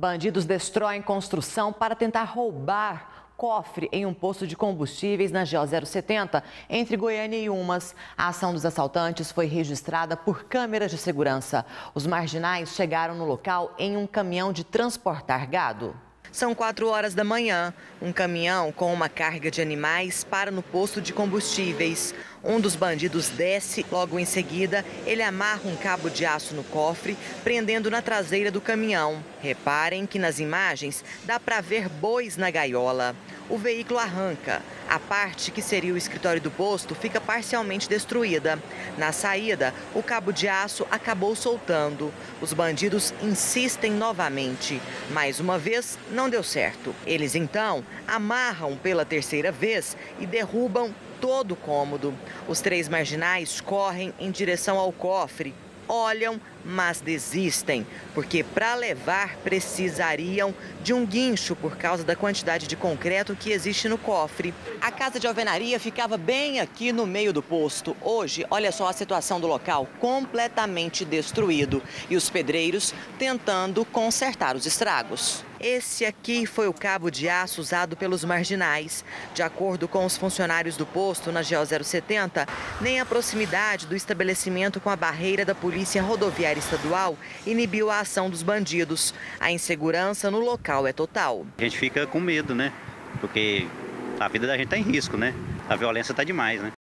Bandidos destroem construção para tentar roubar cofre em um posto de combustíveis na GO 070, entre Goiânia e Umas. A ação dos assaltantes foi registrada por câmeras de segurança. Os marginais chegaram no local em um caminhão de transportar gado. São quatro horas da manhã. Um caminhão com uma carga de animais para no posto de combustíveis. Um dos bandidos desce, logo em seguida, ele amarra um cabo de aço no cofre, prendendo na traseira do caminhão. Reparem que nas imagens dá para ver bois na gaiola. O veículo arranca. A parte que seria o escritório do posto fica parcialmente destruída. Na saída, o cabo de aço acabou soltando. Os bandidos insistem novamente. Mais uma vez, não deu certo. Eles então amarram pela terceira vez e derrubam todo o cômodo. Os três marginais correm em direção ao cofre, olham, mas desistem, porque para levar precisariam de um guincho por causa da quantidade de concreto que existe no cofre. A casa de alvenaria ficava bem aqui no meio do posto. Hoje, olha só a situação do local, completamente destruído e os pedreiros tentando consertar os estragos. Esse aqui foi o cabo de aço usado pelos marginais. De acordo com os funcionários do posto na GO 070, nem a proximidade do estabelecimento com a barreira da Polícia Rodoviária Estadual inibiu a ação dos bandidos. A insegurança no local é total. A gente fica com medo, né? Porque a vida da gente está em risco, né? A violência está demais, né?